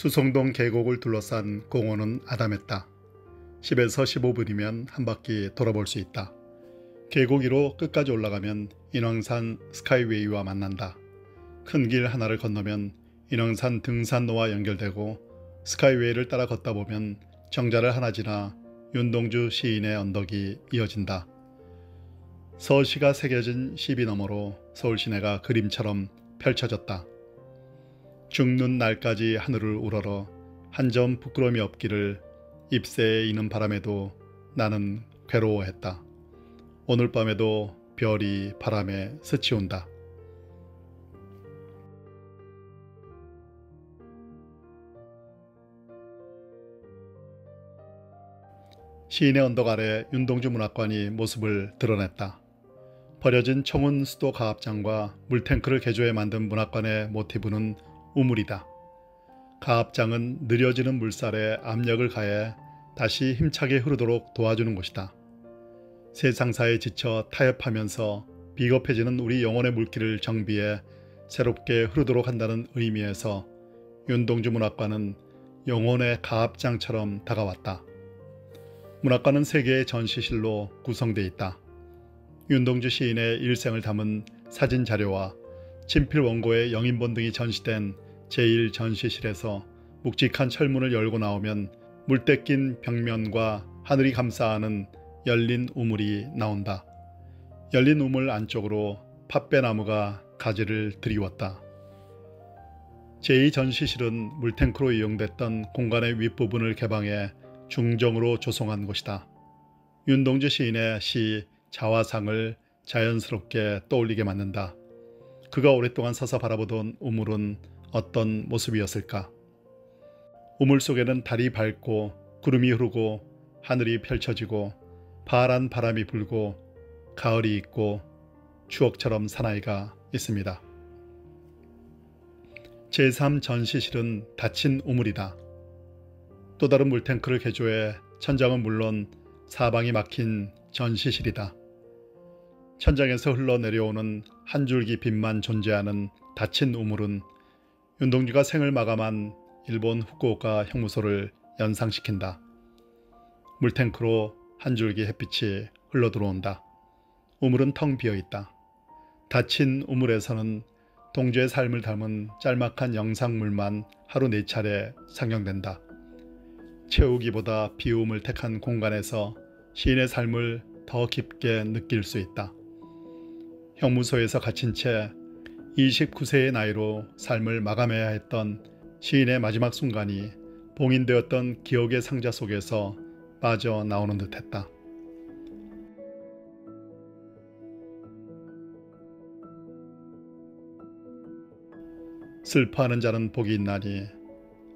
수송동 계곡을 둘러싼 공원은 아담했다. 10에서 15분이면 한 바퀴 돌아볼 수 있다. 계곡 위로 끝까지 올라가면 인왕산 스카이웨이와 만난다. 큰 길 하나를 건너면 인왕산 등산로와 연결되고 스카이웨이를 따라 걷다 보면 정자를 하나 지나 윤동주 시인의 언덕이 이어진다. 서시가 새겨진 시비 너머로 서울 시내가 그림처럼 펼쳐졌다. 죽는 날까지 하늘을 우러러 한 점 부끄러움이 없기를 잎새에 이는 바람에도 나는 괴로워했다. 오늘 밤에도 별이 바람에 스치온다. 시인의 언덕 아래 윤동주 문학관이 모습을 드러냈다. 버려진 청운 수도 가압장과 물탱크를 개조해 만든 문학관의 모티브는 우물이다. 가압장은 느려지는 물살에 압력을 가해 다시 힘차게 흐르도록 도와주는 곳이다. 세상사에 지쳐 타협하면서 비겁해지는 우리 영혼의 물길을 정비해 새롭게 흐르도록 한다는 의미에서 윤동주 문학관은 영혼의 가압장처럼 다가왔다. 문학관은 세 개의 전시실로 구성되어 있다. 윤동주 시인의 일생을 담은 사진 자료와 친필 원고의 영인본 등이 전시된 제1전시실에서 묵직한 철문을 열고 나오면 물때 낀 벽면과 하늘이 감싸하는 열린 우물이 나온다. 열린 우물 안쪽으로 팥배나무가 가지를 들이웠다. 제2전시실은 물탱크로 이용됐던 공간의 윗부분을 개방해 중정으로 조성한 곳이다. 윤동주 시인의 시 자화상을 자연스럽게 떠올리게 만든다. 그가 오랫동안 서서 바라보던 우물은 어떤 모습이었을까? 우물 속에는 달이 밝고 구름이 흐르고 하늘이 펼쳐지고 파란 바람이 불고 가을이 있고 추억처럼 사나이가 있습니다. 제3전시실은 닫힌 우물이다. 또 다른 물탱크를 개조해 천장은 물론 사방이 막힌 전시실이다. 천장에서 흘러내려오는 한 줄기 빛만 존재하는 닫힌 우물은 윤동주가 생을 마감한 일본 후쿠오카 형무소를 연상시킨다. 물탱크로 한 줄기 햇빛이 흘러들어온다. 우물은 텅 비어있다. 닫힌 우물에서는 동주의 삶을 담은 짤막한 영상물만 하루 네 차례 상영된다. 채우기보다 비움을 택한 공간에서 시인의 삶을 더 깊게 느낄 수 있다. 형무소에서 갇힌 채 29세의 나이로 삶을 마감해야 했던 시인의 마지막 순간이 봉인되었던 기억의 상자 속에서 빠져나오는 듯했다. 슬퍼하는 자는 복이 있나니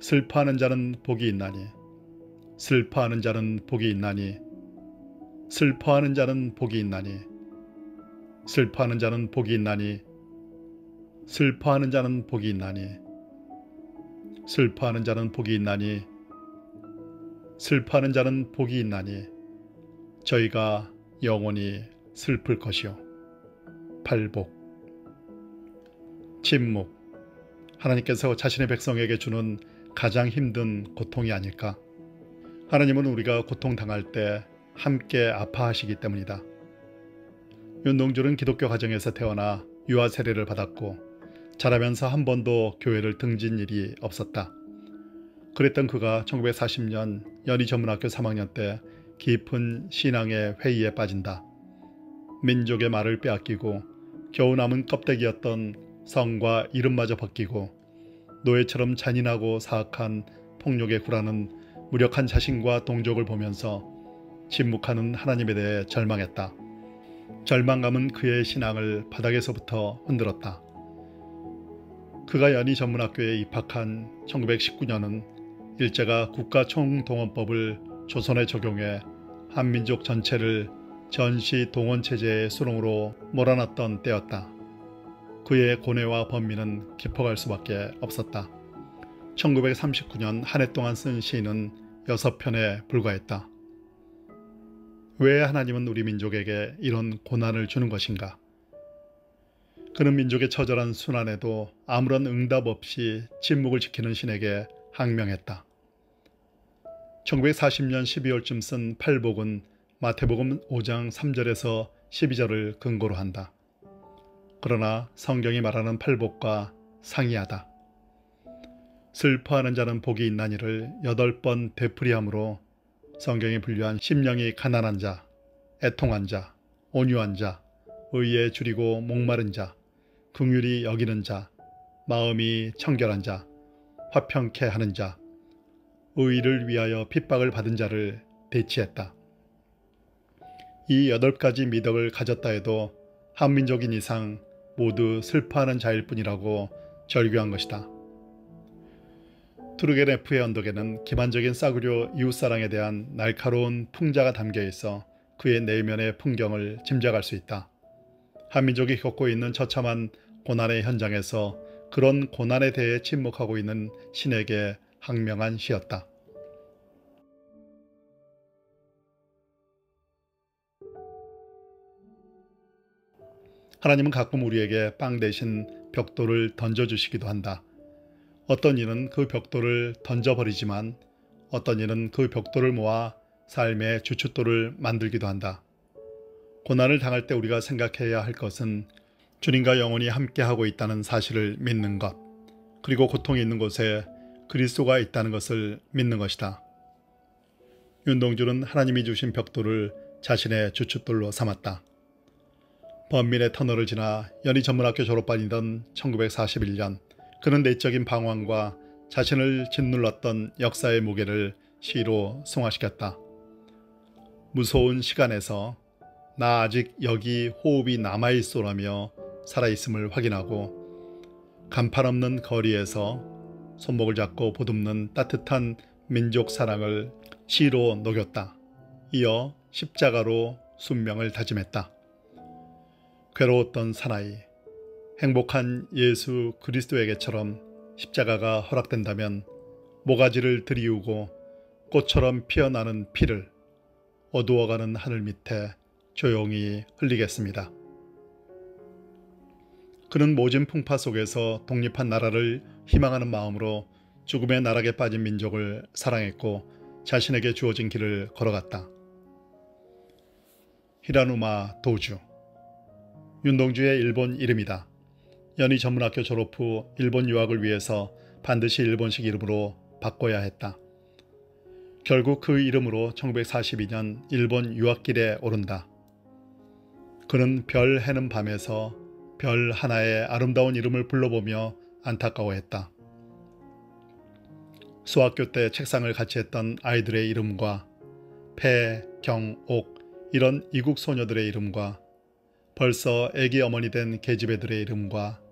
슬퍼하는 자는 복이 있나니 슬퍼하는 자는 복이 있나니 슬퍼하는 자는 복이 있나니 슬퍼하는 자는 복이 있나니 슬퍼하는 자는 복이 있나니 슬퍼하는 자는 복이 있나니 슬퍼하는 자는 복이 있나니 저희가 영원히 슬플 것이요. 팔복 침묵 하나님께서 자신의 백성에게 주는 가장 힘든 고통이 아닐까? 하나님은 우리가 고통당할 때 함께 아파하시기 때문이다. 윤동주는 기독교 가정에서 태어나 유아 세례를 받았고 자라면서 한 번도 교회를 등진 일이 없었다. 그랬던 그가 1940년 연희 전문학교 3학년 때 깊은 신앙의 회의에 빠진다. 민족의 말을 빼앗기고 겨우 남은 껍데기였던 성과 이름마저 벗기고 노예처럼 잔인하고 사악한 폭력에 굴하는 무력한 자신과 동족을 보면서 침묵하는 하나님에 대해 절망했다. 절망감은 그의 신앙을 바닥에서부터 흔들었다. 그가 연희 전문학교에 입학한 1919년은 일제가 국가총동원법을 조선에 적용해 한민족 전체를 전시 동원체제의 수렁으로 몰아놨던 때였다. 그의 고뇌와 번민은 깊어갈 수밖에 없었다. 1939년 한 해 동안 쓴 시는 6편에 불과했다. 왜 하나님은 우리 민족에게 이런 고난을 주는 것인가? 그는 민족의 처절한 순환에도 아무런 응답 없이 침묵을 지키는 신에게 항명했다. 1940년 12월쯤 쓴 팔복은 마태복음 5장 3절에서 12절을 근거로 한다. 그러나 성경이 말하는 팔복과 상이하다. 슬퍼하는 자는 복이 있나니를 여덟 번 되풀이함으로 성경이 분류한 심령이 가난한 자, 애통한 자, 온유한 자, 의에 줄이고 목마른 자, 긍휼히 여기는 자, 마음이 청결한 자, 화평케 하는 자, 의를 위하여 핍박을 받은 자를 대치했다. 이 여덟 가지 미덕을 가졌다 해도 한민족인 이상 모두 슬퍼하는 자일 뿐이라고 절규한 것이다. 투르게네프의 언덕에는 기만적인 싸구려 이웃사랑에 대한 날카로운 풍자가 담겨 있어 그의 내면의 풍경을 짐작할 수 있다. 한민족이 겪고 있는 처참한 고난의 현장에서 그런 고난에 대해 침묵하고 있는 신에게 항명한 시였다. 하나님은 가끔 우리에게 빵 대신 벽돌을 던져주시기도 한다. 어떤 이는 그 벽돌을 던져버리지만 어떤 이는 그 벽돌을 모아 삶의 주춧돌을 만들기도 한다. 고난을 당할 때 우리가 생각해야 할 것은 주님과 영원히 함께하고 있다는 사실을 믿는 것, 그리고 고통이 있는 곳에 그리스도가 있다는 것을 믿는 것이다. 윤동주는 하나님이 주신 벽돌을 자신의 주춧돌로 삼았다. 범민의 터널을 지나 연희 전문학교 졸업반이던 1941년 그는 내적인 방황과 자신을 짓눌렀던 역사의 무게를 시로 승화시켰다. 무서운 시간에서 나 아직 여기 호흡이 남아있소라며 살아있음을 확인하고 간판 없는 거리에서 손목을 잡고 보듬는 따뜻한 민족 사랑을 시로 녹였다. 이어 십자가로 순명을 다짐했다. 괴로웠던 사나이, 행복한 예수 그리스도에게처럼 십자가가 허락된다면 모가지를 들이우고 꽃처럼 피어나는 피를 어두워가는 하늘 밑에 조용히 흘리겠습니다. 그는 모진 풍파 속에서 독립한 나라를 희망하는 마음으로 죽음의 나락에 빠진 민족을 사랑했고 자신에게 주어진 길을 걸어갔다. 히라누마 도주 윤동주의 일본 이름이다. 연희 전문학교 졸업 후 일본 유학을 위해서 반드시 일본식 이름으로 바꿔야 했다. 결국 그 이름으로 1942년 일본 유학길에 오른다. 그는 별 해는 밤에서 별 하나의 아름다운 이름을 불러보며 안타까워했다. 수학교 때 책상을 같이 했던 아이들의 이름과 패, 경, 옥 이런 이국 소녀들의 이름과 벌써 애기 어머니 된 계집애들의 이름과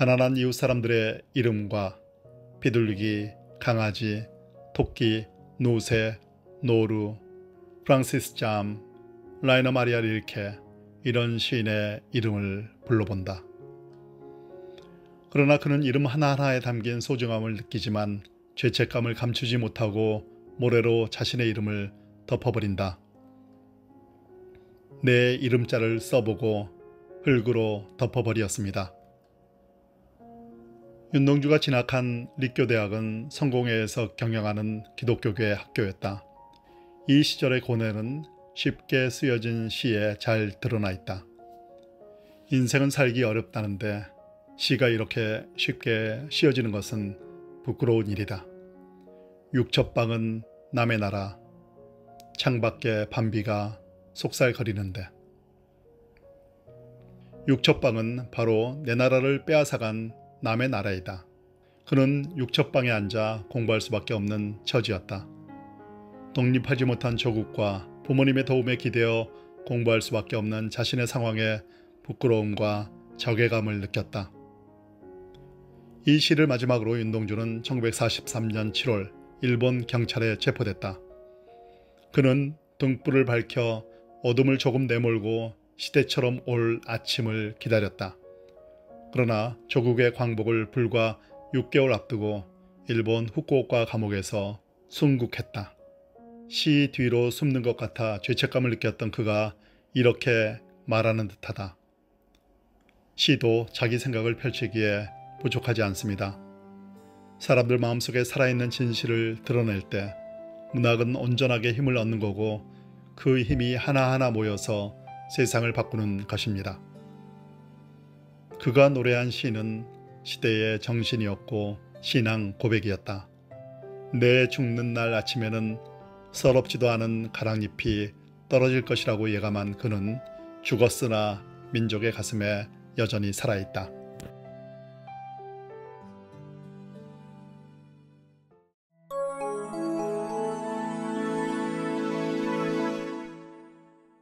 가난한 이웃 사람들의 이름과 비둘기, 강아지, 토끼, 노새, 노루, 프랑시스 잠, 라이너 마리아 릴케 이런 시인의 이름을 불러본다. 그러나 그는 이름 하나하나에 담긴 소중함을 느끼지만 죄책감을 감추지 못하고 모래로 자신의 이름을 덮어버린다. 내 이름자를 써보고 흙으로 덮어버렸습니다. 윤동주가 진학한立교대학은 성공회에서 경영하는 기독교계 학교였다. 이 시절의 고뇌는 쉽게 쓰여진 시에 잘 드러나 있다. 인생은 살기 어렵다는데 시가 이렇게 쉽게 씌어지는 것은 부끄러운 일이다. 육첩방은 남의 나라, 창밖에 밤비가 속살거리는데 육첩방은 바로 내 나라를 빼앗아간 남의 나라이다. 그는 육첩방에 앉아 공부할 수밖에 없는 처지였다. 독립하지 못한 조국과 부모님의 도움에 기대어 공부할 수밖에 없는 자신의 상황에 부끄러움과 적외감을 느꼈다. 이 시를 마지막으로 윤동주는 1943년 7월 일본 경찰에 체포됐다. 그는 등불을 밝혀 어둠을 조금 내몰고 시대처럼 올 아침을 기다렸다. 그러나 조국의 광복을 불과 6개월 앞두고 일본 후쿠오카 감옥에서 순국했다. 시 뒤로 숨는 것 같아 죄책감을 느꼈던 그가 이렇게 말하는 듯하다. 시도 자기 생각을 펼치기에 부족하지 않습니다. 사람들 마음속에 살아있는 진실을 드러낼 때 문학은 온전하게 힘을 얻는 거고 그 힘이 하나하나 모여서 세상을 바꾸는 것입니다. 그가 노래한 시는 시대의 정신이었고 신앙 고백이었다. 내 죽는 날 아침에는 서럽지도 않은 가랑잎이 떨어질 것이라고 예감한 그는 죽었으나 민족의 가슴에 여전히 살아있다.